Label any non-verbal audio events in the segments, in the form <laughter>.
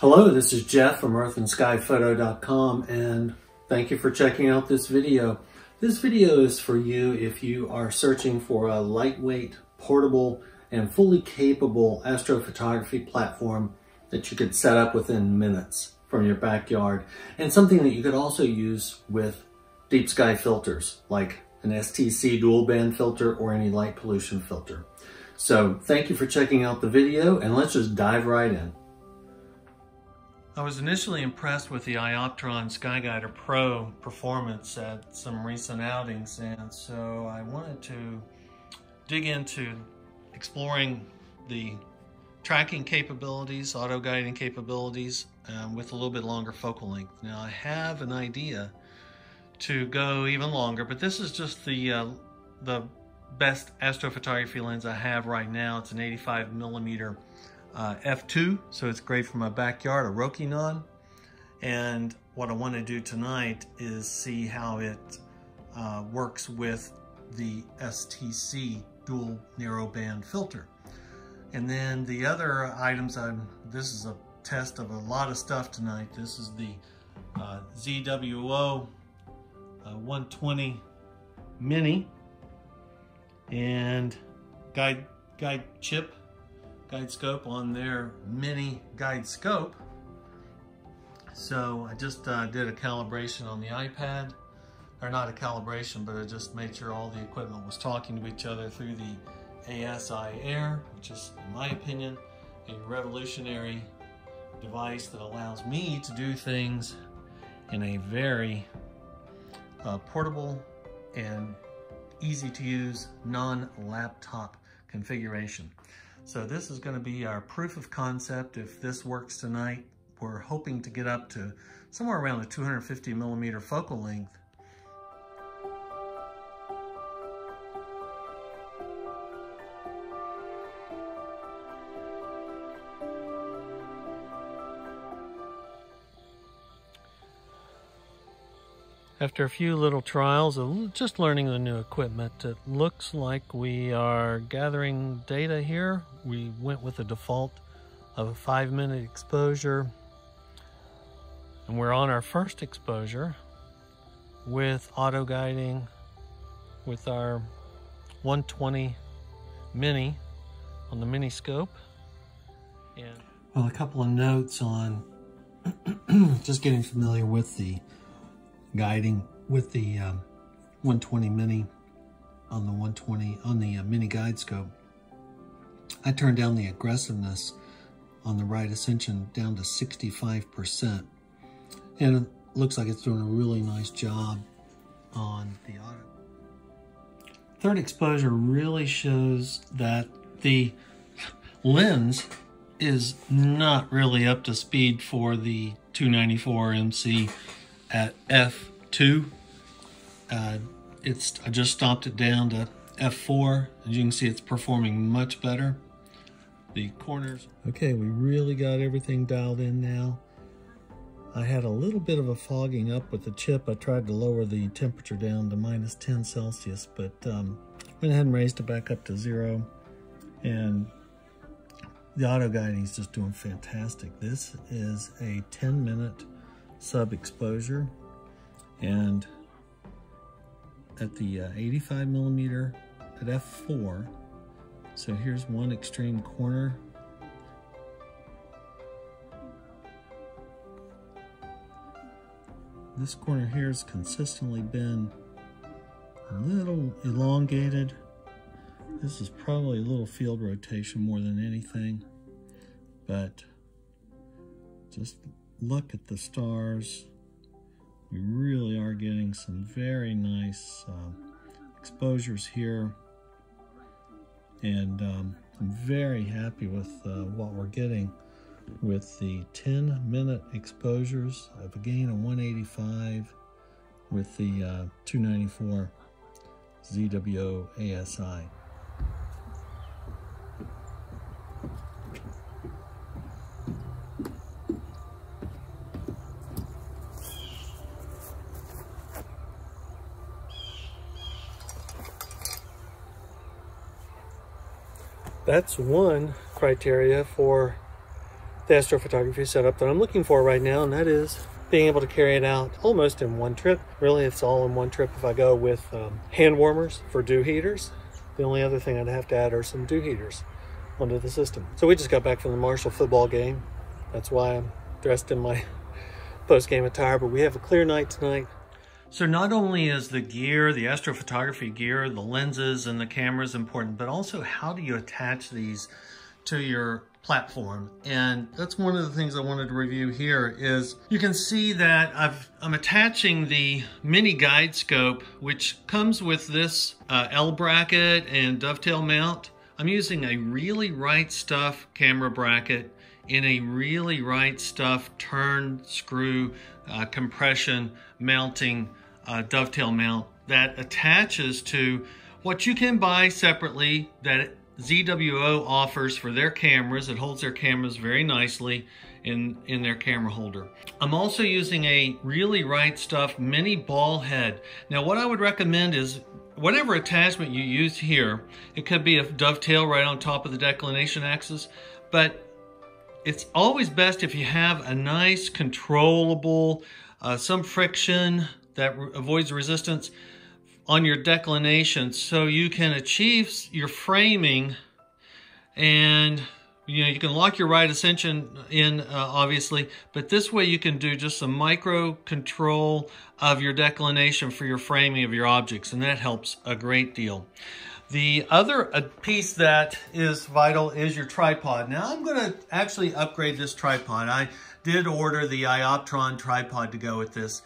Hello, this is Jeff from earthandskyphoto.com and thank you for checking out this video. This video is for you if you are searching for a lightweight, portable, and fully capable astrophotography platform that you could set up within minutes from your backyard and something that you could also use with deep sky filters like an STC dual band filter or any light pollution filter. So thank you for checking out the video and let's just dive right in. I was initially impressed with the Ioptron SkyGuider Pro performance at some recent outings and so I wanted to dig into exploring the tracking capabilities, auto guiding capabilities um, with a little bit longer focal length. Now I have an idea to go even longer, but this is just the uh, the best astrophotography lens I have right now. It's an 85 millimeter uh, f2, so it's great for my backyard, a Rokinon. And what I want to do tonight is see how it uh, works with the STC dual narrowband filter. And then the other items, I'm, this is a test of a lot of stuff tonight. This is the uh, ZWO uh, 120 Mini and guide, guide chip guide scope on their mini guide scope. So I just uh, did a calibration on the iPad, or not a calibration, but I just made sure all the equipment was talking to each other through the ASI Air, which is, in my opinion, a revolutionary device that allows me to do things in a very uh, portable and easy to use non-laptop configuration. So this is going to be our proof of concept. If this works tonight, we're hoping to get up to somewhere around a 250 millimeter focal length After a few little trials of just learning the new equipment, it looks like we are gathering data here. We went with a default of a five minute exposure. And we're on our first exposure with auto guiding with our 120 mini on the mini scope. And well, a couple of notes on <clears throat> just getting familiar with the guiding with the um, 120 mini on the 120 on the uh, mini guide scope. I turned down the aggressiveness on the right ascension down to 65%. And it looks like it's doing a really nice job on the auto. Third exposure really shows that the lens is not really up to speed for the 294 MC at F2. Uh, it's I just stopped it down to F4. As you can see, it's performing much better. The corners. Okay, we really got everything dialed in now. I had a little bit of a fogging up with the chip. I tried to lower the temperature down to minus 10 Celsius, but um, went ahead and raised it back up to zero. And the auto guiding is just doing fantastic. This is a 10 minute sub exposure and at the uh, 85 millimeter at f4 so here's one extreme corner. This corner here has consistently been a little elongated. This is probably a little field rotation more than anything but just look at the stars. We really are getting some very nice uh, exposures here. And um, I'm very happy with uh, what we're getting with the 10 minute exposures. Gained a 185 with the uh, 294 ZWO ASI. That's one criteria for the astrophotography setup that I'm looking for right now, and that is being able to carry it out almost in one trip. Really, it's all in one trip if I go with um, hand warmers for dew heaters. The only other thing I'd have to add are some dew heaters onto the system. So we just got back from the Marshall football game. That's why I'm dressed in my <laughs> post-game attire, but we have a clear night tonight. So not only is the gear, the astrophotography gear, the lenses and the cameras important, but also how do you attach these to your platform. And that's one of the things I wanted to review here is you can see that i am attaching the mini guide scope, which comes with this uh, L bracket and dovetail mount. I'm using a really right stuff camera bracket in a really right stuff turn screw uh, compression mounting uh, dovetail mount that attaches to what you can buy separately that ZWO offers for their cameras. It holds their cameras very nicely in, in their camera holder. I'm also using a really right stuff mini ball head. Now what I would recommend is whatever attachment you use here, it could be a dovetail right on top of the declination axis, but it's always best if you have a nice controllable, uh, some friction that avoids resistance on your declination. So you can achieve your framing and you know you can lock your right ascension in uh, obviously but this way you can do just some micro control of your declination for your framing of your objects and that helps a great deal. The other uh, piece that is vital is your tripod. Now i'm going to actually upgrade this tripod. I did order the ioptron tripod to go with this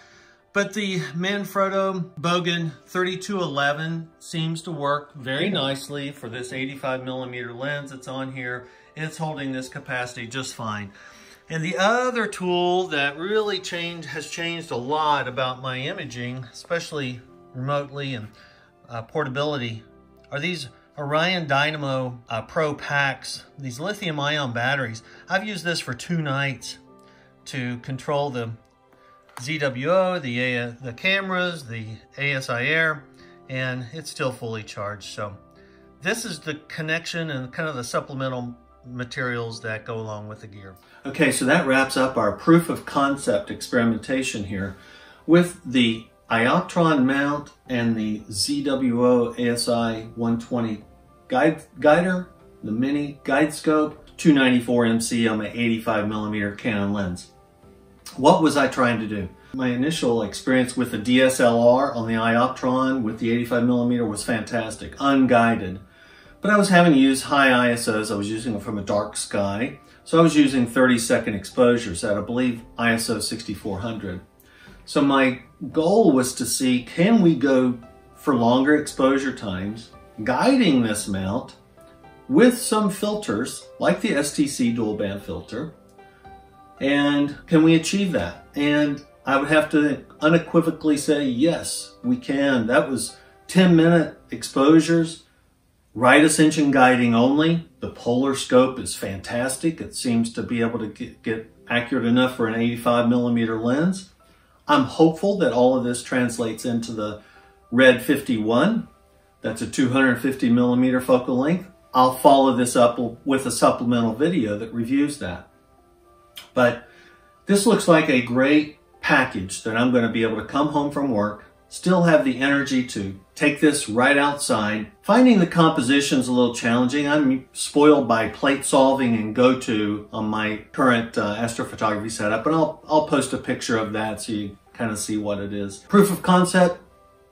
but the Manfrotto Bogen 3211 seems to work very nicely for this 85 millimeter lens that's on here. It's holding this capacity just fine. And the other tool that really changed has changed a lot about my imaging, especially remotely and uh, portability, are these Orion Dynamo uh, Pro packs, these lithium ion batteries. I've used this for two nights to control the ZWO, the, the cameras, the ASI Air, and it's still fully charged. So this is the connection and kind of the supplemental materials that go along with the gear. Okay, so that wraps up our proof of concept experimentation here with the Ioptron mount and the ZWO ASI 120 guide, guider, the mini guide scope, 294 MC on my 85 millimeter Canon lens. What was I trying to do? My initial experience with the DSLR on the Ioptron with the 85 millimeter was fantastic, unguided. But I was having to use high ISOs. I was using them from a dark sky. So I was using 30 second exposures at, I believe, ISO 6400. So my goal was to see, can we go for longer exposure times, guiding this mount with some filters, like the STC dual band filter, and can we achieve that? And I would have to unequivocally say, yes, we can. That was 10 minute exposures, right ascension guiding only. The polar scope is fantastic. It seems to be able to get, get accurate enough for an 85 millimeter lens. I'm hopeful that all of this translates into the Red 51. That's a 250 millimeter focal length. I'll follow this up with a supplemental video that reviews that. But this looks like a great package that I'm going to be able to come home from work, still have the energy to take this right outside. Finding the composition's a little challenging. I'm spoiled by plate solving and go-to on my current uh, astrophotography setup, and I'll, I'll post a picture of that so you kind of see what it is. Proof of concept,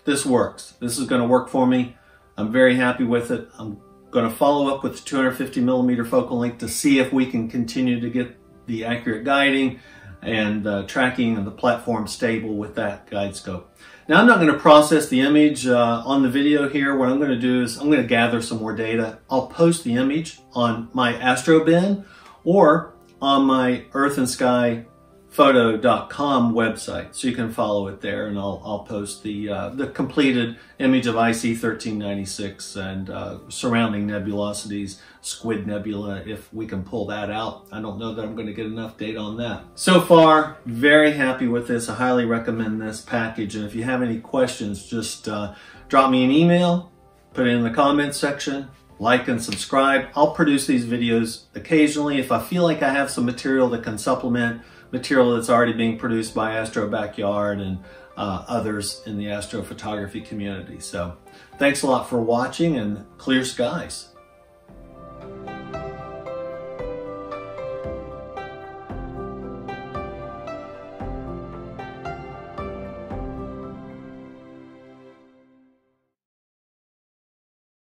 this works. This is going to work for me. I'm very happy with it. I'm going to follow up with 250 millimeter focal length to see if we can continue to get the accurate guiding and uh, tracking and the platform stable with that guide scope. Now I'm not going to process the image uh, on the video here. What I'm going to do is I'm going to gather some more data. I'll post the image on my AstroBin or on my Earth and Sky photo.com website. So you can follow it there and I'll, I'll post the, uh, the completed image of IC 1396 and uh, surrounding nebulosities, Squid Nebula, if we can pull that out. I don't know that I'm going to get enough data on that. So far, very happy with this. I highly recommend this package. And if you have any questions, just uh, drop me an email, put it in the comments section, like and subscribe. I'll produce these videos occasionally if I feel like I have some material that can supplement material that's already being produced by Astro Backyard and uh, others in the astrophotography community. So thanks a lot for watching and clear skies.